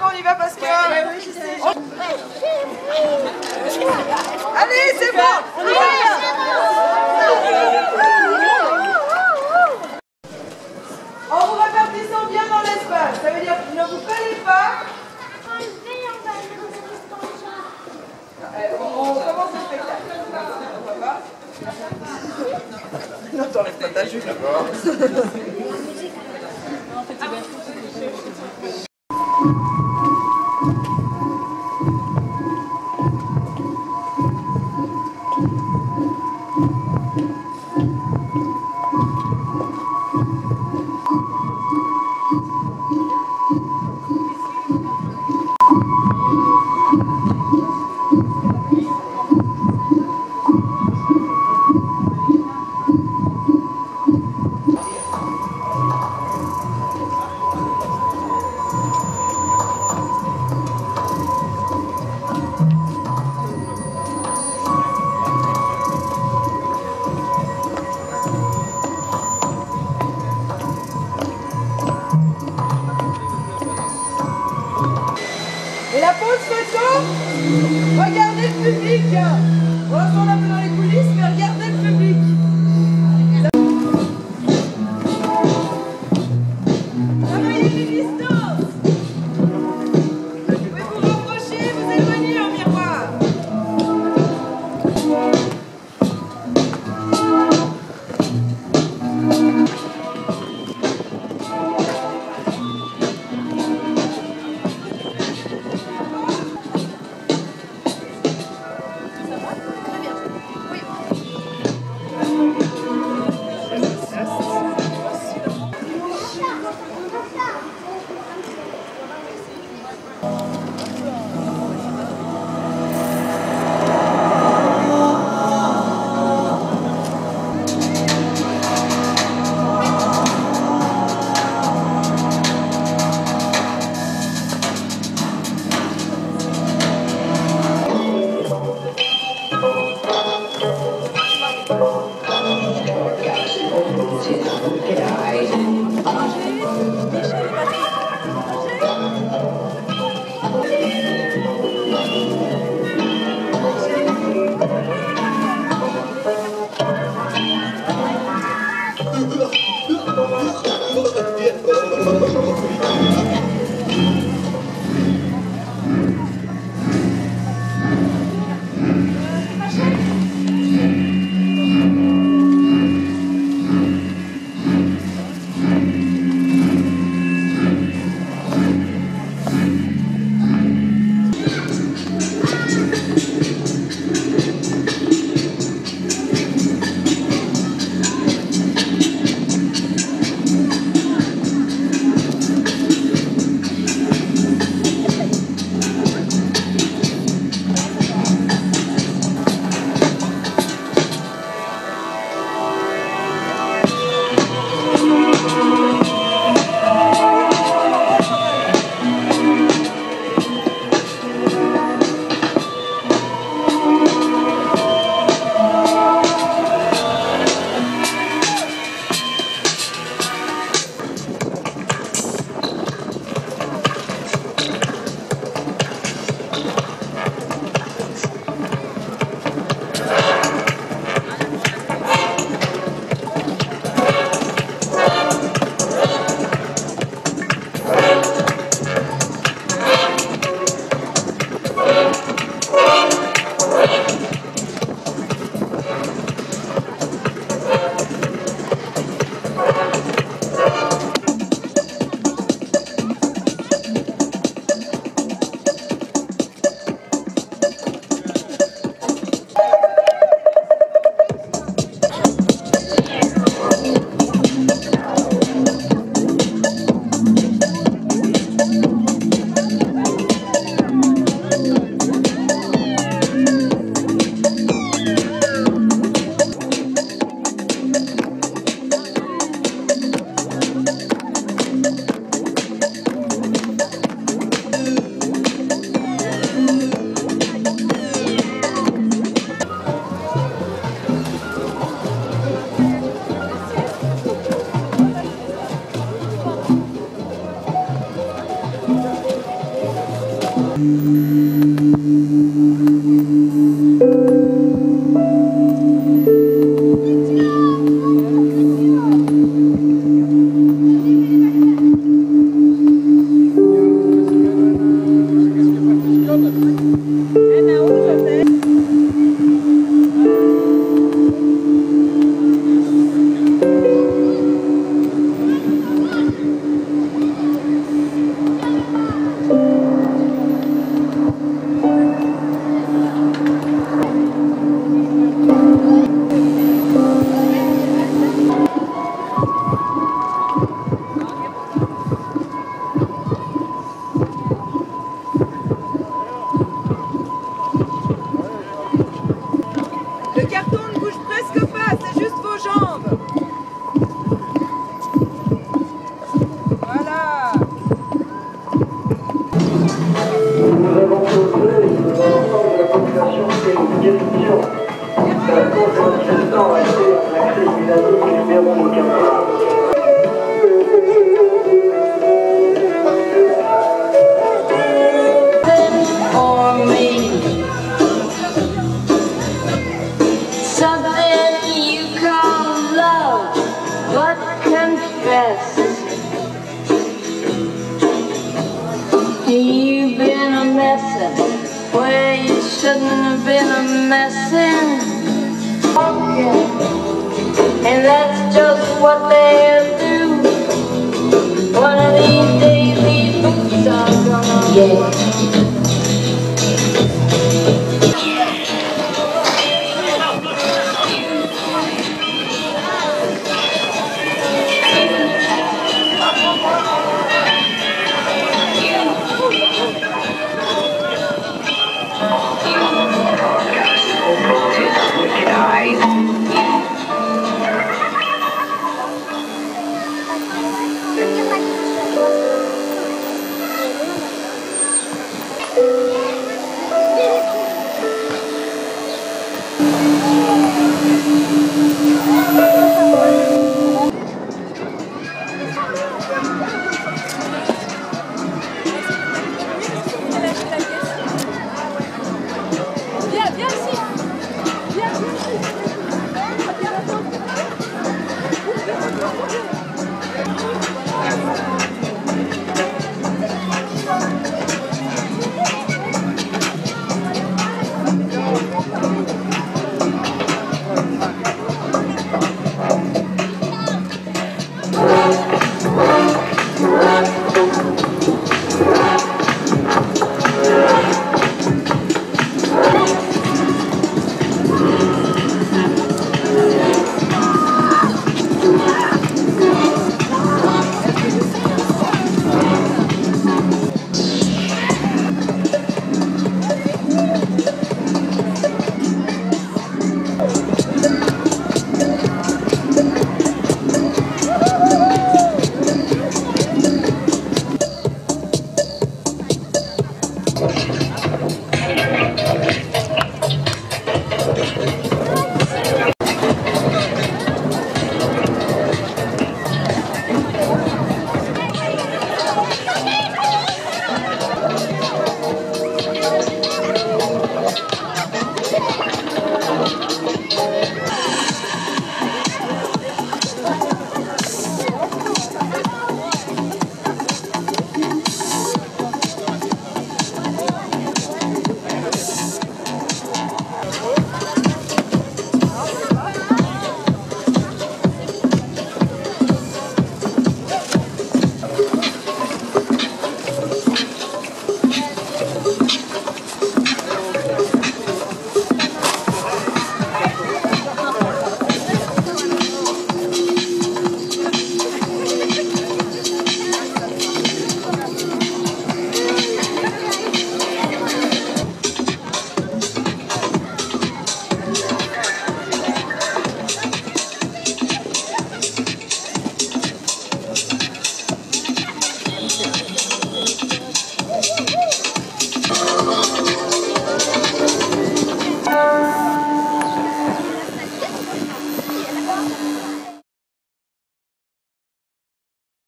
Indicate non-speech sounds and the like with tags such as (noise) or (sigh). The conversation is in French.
On y va, Pascal. Ouais. Oh. Allez, c'est bon. Oh, on va. Vous bien dans l'espace, ça veut dire que ne vous pas. Euh, on commence le spectacle. Non, t'enlèves pas ta jupe. D'abord. (laughs) regardez le public. Mess. You've been a messin' where you shouldn't have been a messin'. Walking, and that's just what they'll do. One of these days, these boots are gonna. Yeah. project, wicked eyes.